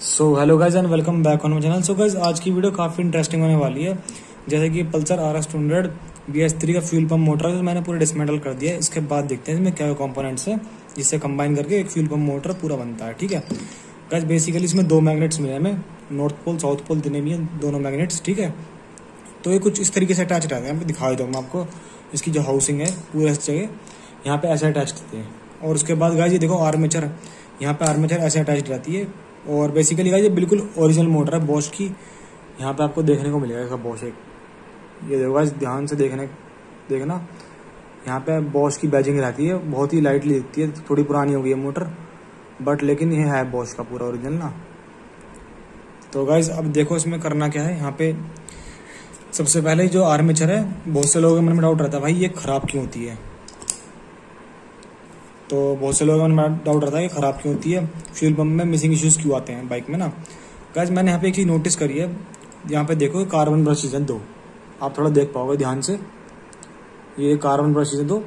So hello guys and welcome back on my channel so guys आज की video काफ़ी interesting होने वाली है। जैसे कि Pulsar R S two hundred B S three का फ्यूल पंप मोटर है, मैंने पूरा डिसमेंटल कर दिया है। इसके बाद देखते हैं इसमें क्या कंपोनेंट्स है, जिससे कंबाइन करके एक फ्यूल पंप मोटर पूरा बनता है, ठीक है? गाइज़ बेसिकली इसमें दो मैग्नेट्स मिले हमें। नॉर्थ पोल साउथ पोल जितने भी हैं, दोनों मैग्नेट्स ठीक है? तो ये कुछ इस तरीके से अटैच रहते हैं। दिखा देता हूँ मैं आपको। इसकी जो हाउसिंग है पूरा इस जगह, यहाँ पे ऐसे अटैच रहते हैं। और उसके बाद गाइज़ ये देखो आर्मेचर यहाँ पे आर्मेचर ऐसे अटैच रहती है। और बेसिकली गाइज़ ये बिल्कुल ओरिजिनल मोटर है बॉश की। यहाँ पे आपको देखने को मिलेगा इसका बॉश एक। ये देखो गाइज़ ध्यान से देखने, देखना। यहाँ पे बॉश की बैजिंग रहती है, बहुत ही लाइटली दिखती है, थोड़ी पुरानी हो गई है मोटर बट लेकिन ये है बॉश का पूरा ओरिजिनल ना। तो गाइज़ अब देखो इसमें करना क्या है, यहाँ पे सबसे पहले जो आर्मेचर है, बहुत से लोगों के मन में डाउट रहता है, भाई ये खराब क्यों होती है? तो बहुत से लोगों में डाउट रहता है कि ख़राब क्यों होती है। फ्यूल पम्प में मिसिंग इश्यूज़ क्यों आते हैं बाइक में ना? गैस मैंने यहाँ पे एक चीज़ नोटिस करी है। यहाँ पे देखो कार्बन ब्रशेज हैं दो। आप थोड़ा देख पाओगे ध्यान से। ये कार्बन ब्रशेज हैं दो।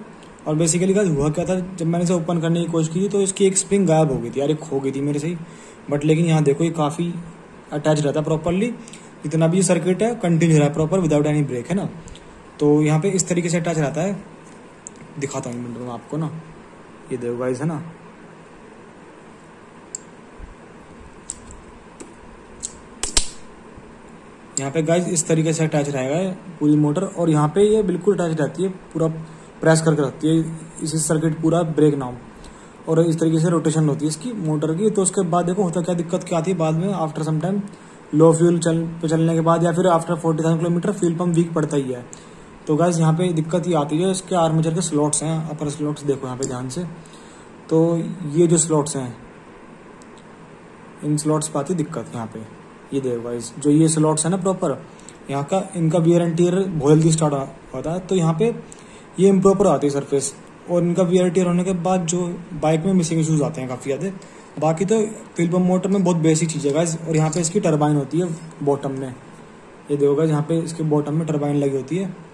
और बेसिकली गैस हुआ क्या था? जब मैंने इसे ओपन करने की कोशिश की तो इसकी एक स्प्रिंग गायब हो गई थी। यार, एक खो गई थी मेरे से ही। बट लेकिन यहाँ देखो, ये काफ़ी अटैच रहता है प्रॉपरली जितना भी सर्किट है कंटिन्यू रहा है प्रॉपर विदाउट एनी ब्रेक है ना? तो यहाँ पे इस तरीके से अटैच रहता है। दिखाता हूँ मिनट में आपको ना। ये देखो गाइस है ना? यहाँ पे गाइस इस तरीके से अटैच रहेगा पूरी मोटर और यहाँ पे ये बिल्कुल अटैच रहती है, पूरा प्रेस करके रखती है, इसी सर्किट पूरा ब्रेक ना हो और इस तरीके से रोटेशन होती है इसकी मोटर की। तो उसके बाद देखो होता क्या दिक्कत क्या आती है बाद में after some time low fuel चल चलने के बाद या फिर after forty thousand kilometre fuel pump weak पड़ता ही है। तो गैस यहाँ पे दिक्कत ये आती है, इसके आर्मेचर के स्लॉट्स हैं अपर स्लॉट्स देखो यहाँ पे ध्यान से। तो ये जो स्लॉट्स हैं, इन स्लॉट्स पर आती दिक्कत यहाँ पे। ये देखो गाइस जो ये स्लॉट्स है ना प्रॉपर यहाँ का, इनका वियर एंड टीयर बहुत जल्दी स्टार्ट होता है तो यहाँ पे ये इम्प्रॉपर आती है सरफेस और इनका वियर टीयर होने के बाद जो बाइक में मिसिंग इशूज आते हैं काफ़ी ज़्यादा। बाकी तो फ्यूल पंप मोटर में बहुत बेसिक चीज़ है गाइस और यहाँ पे इसकी टर्बाइन होती है बॉटम में। ये देखो गाइस यहाँ पे इसके बॉटम में टर्बाइन लगी होती है।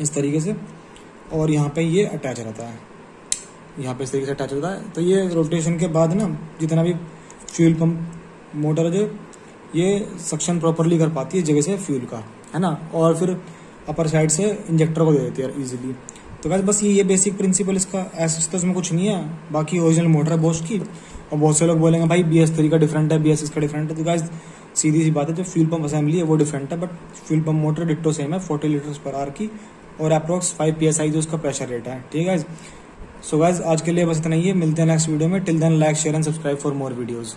इस तरीके से, और यहाँ पे ये अटैच रहता है। यहाँ पे इस तरीके से अटैच होता है। तो ये रोटेशन के बाद ना, जितना भी फ्यूल पंप मोटर जो, ये सक्शन प्रॉपरली कर पाती है जगह से फ्यूल का, है ना? और फिर अपर साइड से इंजेक्टर को दे देती है इजीली तो गाइस बस ये ये बेसिक प्रिंसिपल इसका ऐसा तो इसमें कुछ नहीं है। बाकी ओरिजिनल मोटर है बोस्ट की, और बहुत से लोग बोलेंगे, भाई बी एस थ्री का डिफरेंट है बी एस एस का डिफरेंट है। तो गाइस सीधी सी बात है, जो फ्यूल पंप असेंबली है, वो डिफरेंट है but fuel pump motor ditto same है फोर्टी लीटर्स पर आर की। और approx five P S I जो उसका प्रेशर रेट है। ठीक है? सो गाइज़ आज के लिए बस इतना ही है। मिलते हैं नेक्स्ट वीडियो में। Till then like share and subscribe for more videos